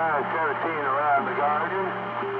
car 17 around the garden.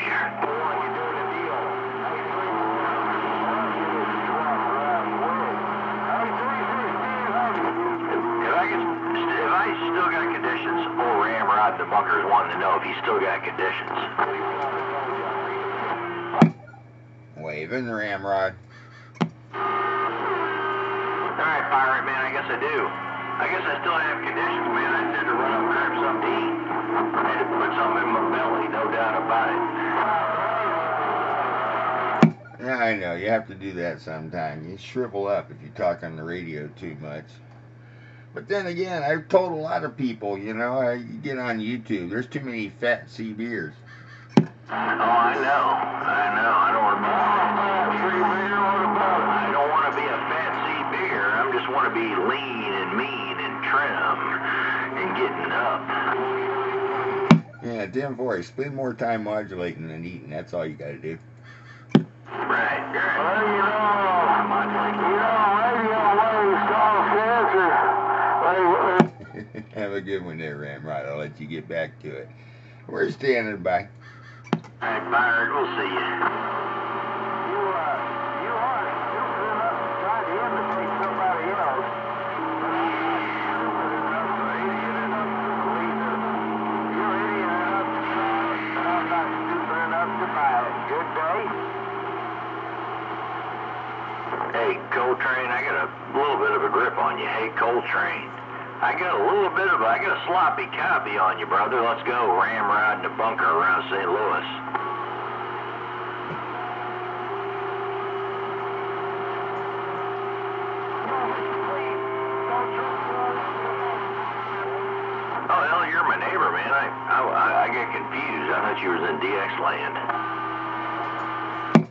Yeah. If I can, if I still got conditions, old ramrod the bunker is wanting to know if he's still got conditions. Waving the ramrod. All right, pirate man. I guess I do. I guess I still have conditions, man. I said to run up grab something to eat. I had to put something in my belly, no doubt about it. Yeah, I know. You have to do that sometime. You shrivel up if you talk on the radio too much. But then again, I've told a lot of people, you know, I, you get on YouTube, there's too many fat CBers. Oh, I know. I know. I don't want to be. I don't want to be a want to be lean and mean and trim and getting up. Yeah, Tim voice. spend more time modulating than eating. That's all you got to do. Right. Well, you know, you know, radio waves song says, Have a good one there, Ramrod. I'll let you get back to it. We're standing by. All right, pirate. We'll see. You, Hey, Coltrane, I got a little bit of a grip on you. Hey, Coltrane. I got a little bit of a, I got a sloppy copy on you, brother. Let's go ram riding the bunker around St. Louis. Oh, hell, you're my neighbor, man. I, I, I, I get confused. I thought you was in DX land.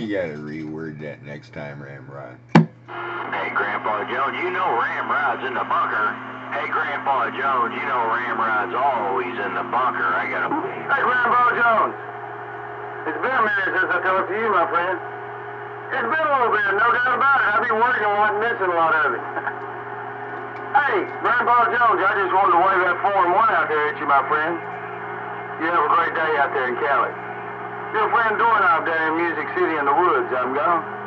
You got to reword that next time, Ramrod. Hey, Grandpa Jones, you know Ramrod's in the bunker. Hey, Grandpa Jones, you know Ramrod's always in the bunker. I got a... Hey, Grandpa Jones. It's been a minute since I talked to you, my friend. It's been a little bit, no doubt about it. I've been working a lot and missing a lot of it. hey, Grandpa Jones, I just wanted to wave that 4 and 1 out there at you, my friend. You have a great day out there in Cali. Your friend Doorknob down in Music City in the woods, I'm gone.